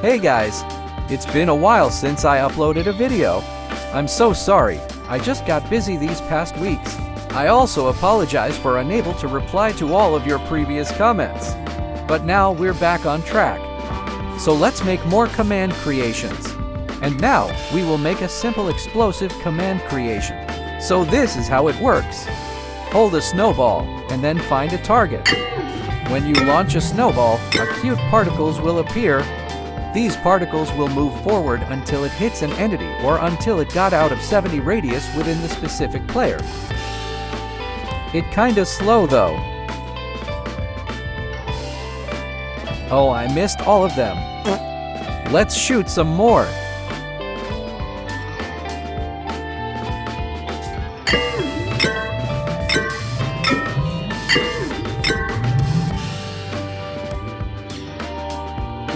Hey guys, it's been a while since I uploaded a video. I'm so sorry, I just got busy these past weeks. I also apologize for unable to reply to all of your previous comments. But now we're back on track. So let's make more command creations. And now we will make a simple explosive command creation. So this is how it works. Hold a snowball and then find a target. When you launch a snowball, acute particles will appear. These particles will move forward until it hits an entity or until it got out of 70 radius within the specific player. It kinda slow though. Oh, I missed all of them. Let's shoot some more.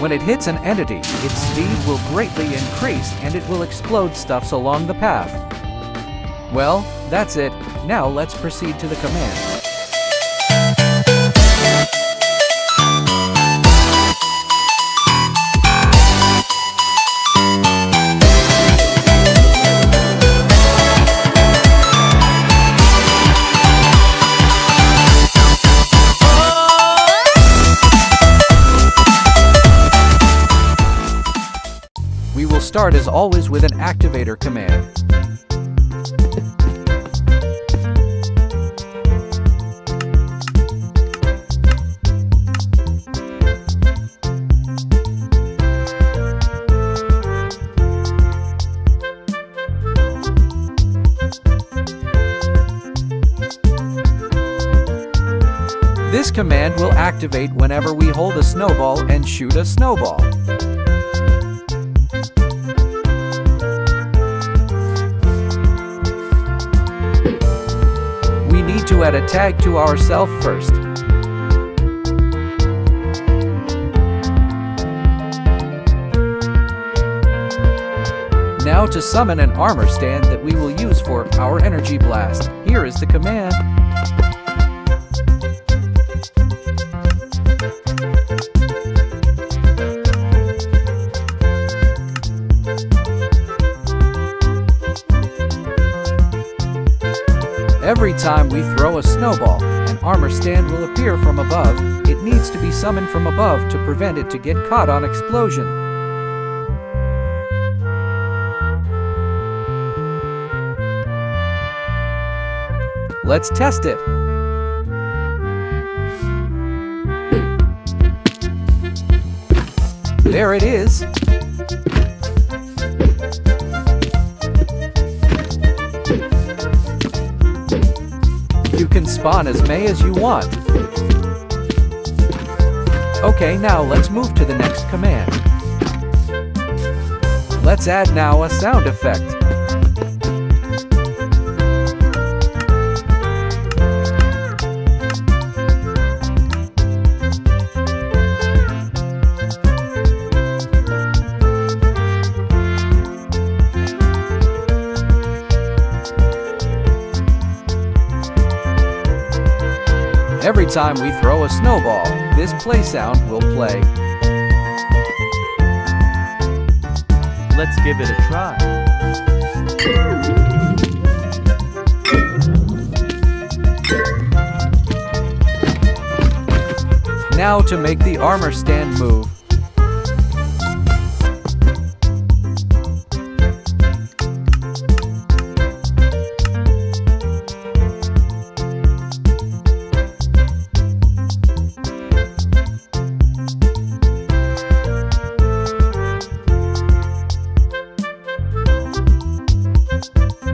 When it hits an entity, its speed will greatly increase and it will explode stuffs along the path. Well, that's it. Now let's proceed to the command. Start as always with an activator command. This command will activate whenever we hold a snowball and shoot a snowball. Need to add a tag to ourself first. Now to summon an armor stand that we will use for our energy blast. Here is the command. Every time we throw a snowball, an armor stand will appear from above. It needs to be summoned from above to prevent it to get caught on explosion. Let's test it. There it is. Can spawn as many as you want. Okay, now let's move to the next command. Let's add now a sound effect. Every time we throw a snowball, this play sound will play. Let's give it a try. Now to make the armor stand move.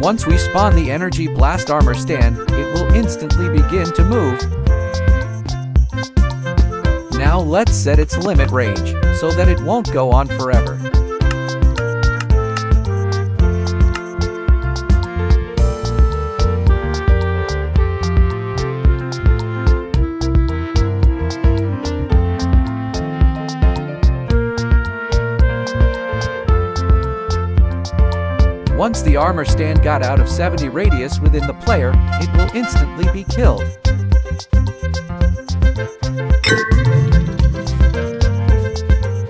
Once we spawn the energy blast armor stand, it will instantly begin to move. Now let's set its limit range, so that it won't go on forever. Once the armor stand got out of 70 radius within the player, it will instantly be killed.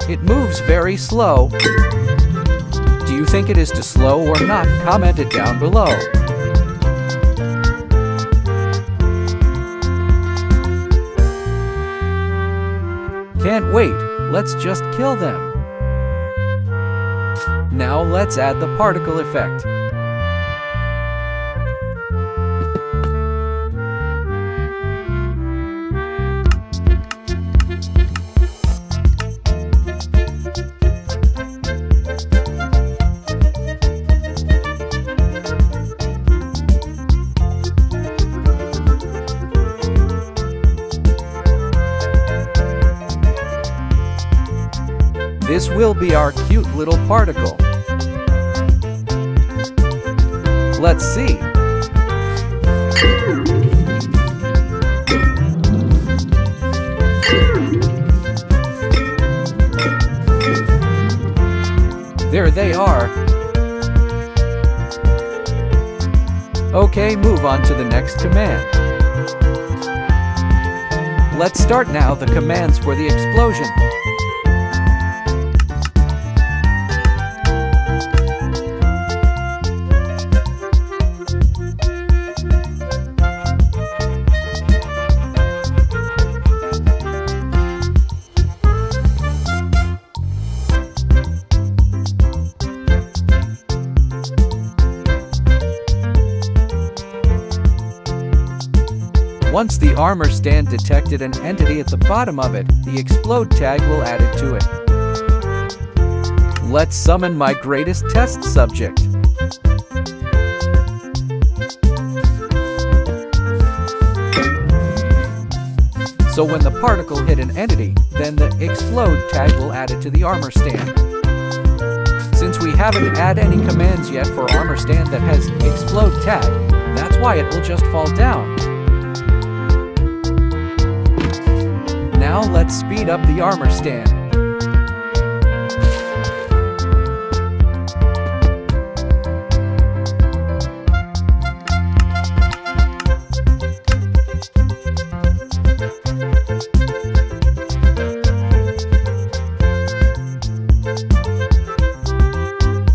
It moves very slow. Do you think it is too slow or not? Comment it down below. Can't wait, let's just kill them. Now let's add the particle effect. This will be our cute little particle. Let's see. There they are. Okay, move on to the next command. Let's start now the commands for the explosion. Once the armor stand detected an entity at the bottom of it, the explode tag will add it to it. Let's summon my greatest test subject. So when the particle hit an entity, then the explode tag will add it to the armor stand. Since we haven't add any commands yet for armor stand that has explode tag, that's why it will just fall down. Now let's speed up the armor stand.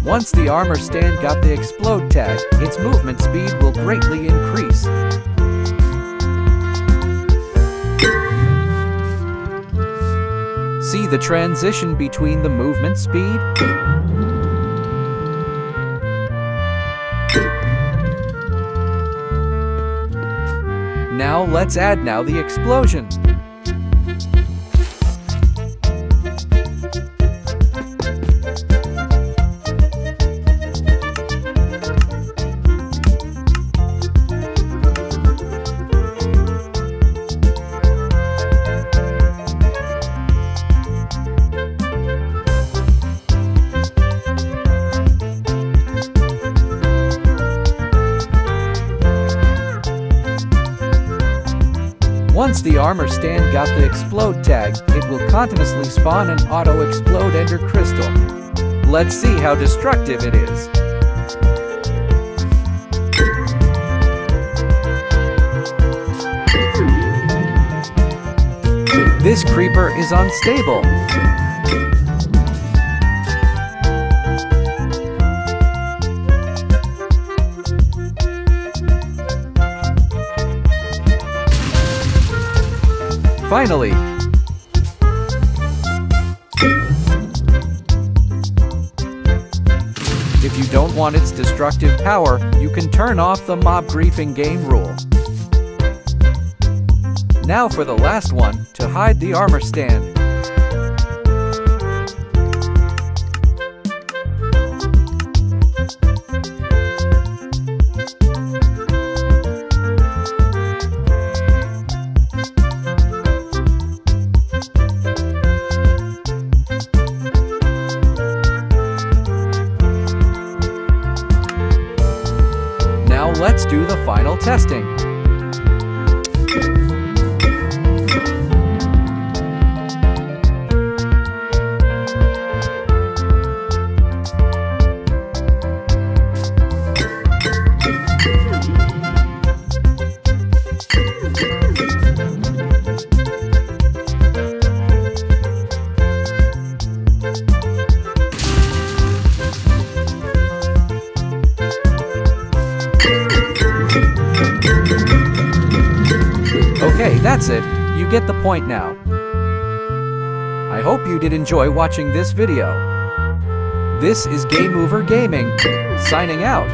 Once the armor stand got the explode tag, its movement speed will greatly increase. See the transition between the movement speed? Now let's add now the explosion. Once the armor stand got the explode tag, it will continuously spawn an auto-explode ender crystal. Let's see how destructive it is. This creeper is unstable. Finally! If you don't want its destructive power, you can turn off the mob griefing game rule. Now for the last one, to hide the armor stand. Final testing. That's it, you get the point now. I hope you did enjoy watching this video. This is Game Over Gaming, signing out.